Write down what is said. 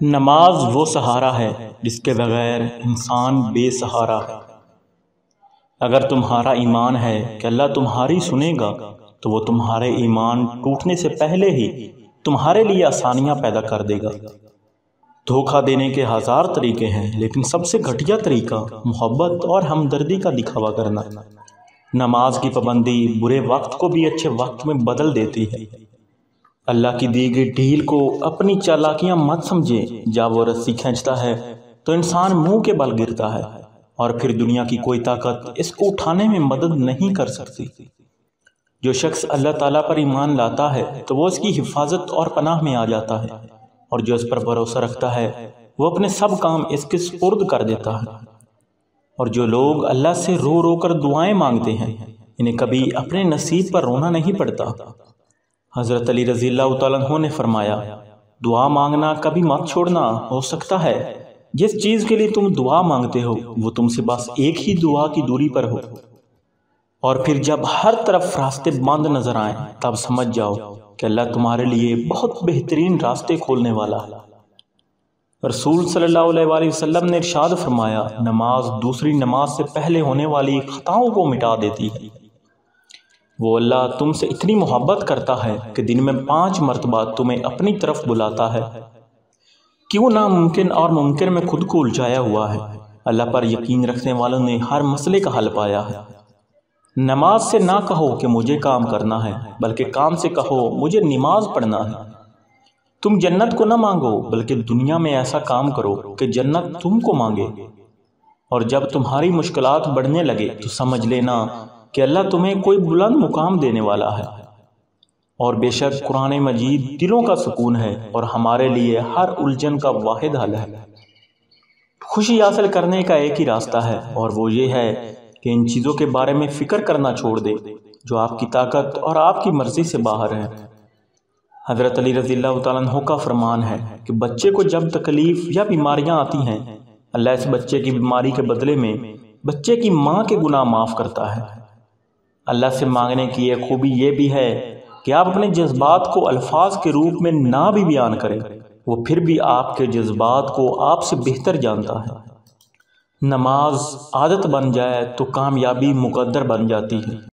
نماز وہ سہارا ہے جس کے بغیر انسان بے سہارا ہے۔ اگر تمہارا ایمان ہے کہ اللہ تمہاری سنے گا، تو وہ تمہارے ایمان ٹوٹنے سے پہلے ہی تمہارے لیے آسانیاں پیدا کر دے گا۔ دھوکہ دینے کے ہزار طریقے ہیں، لیکن سب سے گھٹیا طریقہ محبت اور ہمدردی کا دکھاوا کرنا۔ نماز کی پابندی برے وقت کو بھی اچھے وقت میں بدل دیتی ہے۔ اللہ کی دی گئی ڈھیل کو اپنی چالاکیاں مت سمجھے، جب وہ رسی کھینچتا ہے تو انسان منہ کے بل گرتا ہے اور پھر دنیا کی کوئی طاقت اس کو اٹھانے میں مدد نہیں کر سکتی۔ جو شخص اللہ تعالیٰ پر ایمان لاتا ہے تو وہ اس کی حفاظت اور پناہ میں آ جاتا ہے اور جو اس پر بھروسہ رکھتا ہے، وہ اپنے سب کام اس کے سپرد کر دیتا ہے۔ اور جو لوگ اللہ سے رو رو کر دعائیں مانگتے ہیں، انہیں کبھی اپنے نصیب پر رونا نہیں پڑتا۔ حضرت علی رضی اللہ تعالیٰ عنہ نے فرمایا، دعا مانگنا کبھی مت چھوڑنا ہو سکتا ہے۔ جس چیز کے لیے تم دعا مانگتے ہو، وہ تم سے بس ایک ہی دعا کی دوری پر ہو۔ اور پھر جب ہر طرف راستے بند نظر آئیں، تب سمجھ جاؤ کہ اللہ تمہارے لیے بہت بہترین راستے کھولنے والا ہے۔ رسول صلی اللہ علیہ وآلہ وسلم نے ارشاد فرمایا، نماز دوسری نماز سے پہلے ہونے والی خطاؤں کو مٹا دیتی ہے۔ وہ اللہ تم سے اتنی محبت کرتا ہے کہ دن میں پانچ مرتبہ تمہیں اپنی طرف بلاتا ہے۔ کیوں ناممکن اور ممکن میں خود کو الجھایا ہوا ہے؟ اللہ پر یقین رکھنے والوں نے ہر مسئلے کا حل پایا ہے۔ نماز سے نہ کہو کہ مجھے کام کرنا ہے، بلکہ کام سے کہو، مجھے نماز پڑھنا ہے۔ تم جنت کو نہ مانگو، بلکہ دنیا میں ایسا کام کرو کہ جنت تم کو مانگے۔ اور جب تمہاری مشکلات بڑھنے لگے تو سمجھ لینا کہ اللہ تمہیں کوئی بلند مقام دینے والا ہے۔ اور بے شک قرآن مجید دلوں کا سکون ہے اور ہمارے لیے ہر الجھن کا واحد حل ہے۔ خوشی حاصل کرنے کا ایک ہی راستہ ہے اور وہ یہ ہے کہ ان چیزوں کے بارے میں فکر کرنا چھوڑ دے جو آپ کی طاقت اور آپ کی مرضی سے باہر ہے حضرت علی رضی اللہ تعالیٰ عنہ کا فرمان ہے کہ بچے کو جب تکلیف یا بیماریاں آتی ہیں، اللہ اس بچے کی بیماری کے بدلے میں بچے کی ماں کے گناہ معاف کرتا ہے۔ اللہ سے مانگنے کی ایک خوبی یہ بھی ہے کہ آپ اپنے جذبات کو الفاظ کے روپ میں نہ بھی بیان کریں، وہ پھر بھی آپ کے جذبات کو آپ سے بہتر جانتا ہے۔ نماز عادت بن جائے تو کامیابی مقدر بن جاتی ہے۔